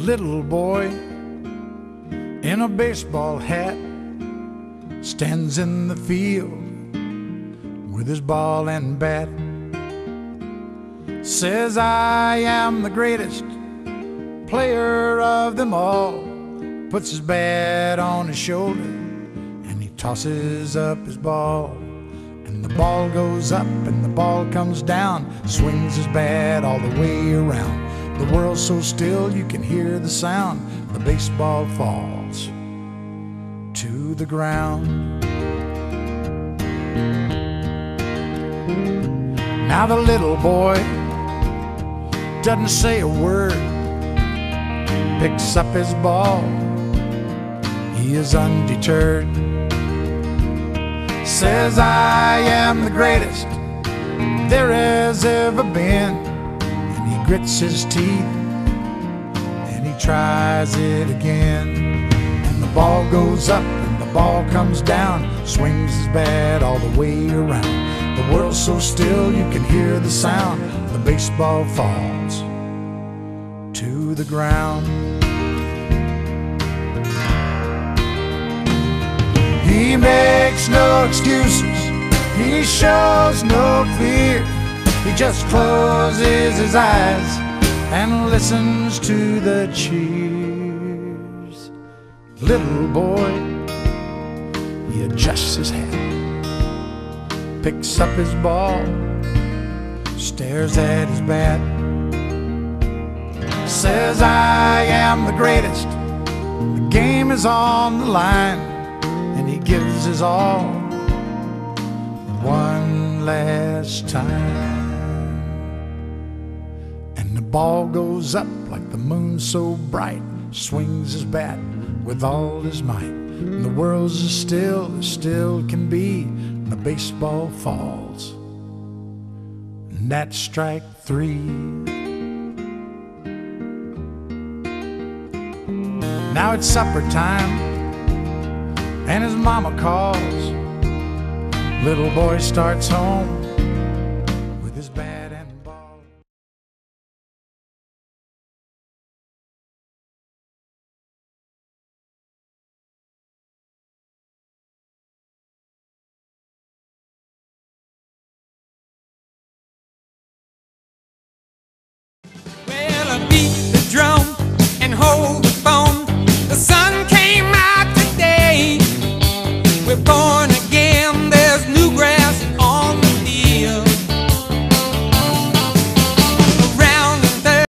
little boy in a baseball hat stands in the field with his ball and bat. Says, I am the greatest player of them all. Puts his bat on his shoulder and he tosses up his ball. And the ball goes up and the ball comes down, swings his bat all the way around. The world's so still you can hear the sound. The baseball falls to the ground. Now the little boy doesn't say a word, picks up his ball. He is undeterred. Says, I am the greatest there has ever been. And he grits his teeth and he tries it again. And the ball goes up and the ball comes down, swings his bat all the way around. The world's so still you can hear the sound. The baseball falls to the ground. He makes no excuses, he shows no fear. He just closes his eyes and listens to the cheers. Little boy, he adjusts his hat, picks up his ball, stares at his bat, says, I am the greatest. The game is on the line and he gives his all one last time. And the ball goes up like the moon so bright, swings his bat with all his might. And the world's as still as still can be, and the baseball falls. And that's strike three. Now it's supper time and his mama calls. Little boy starts home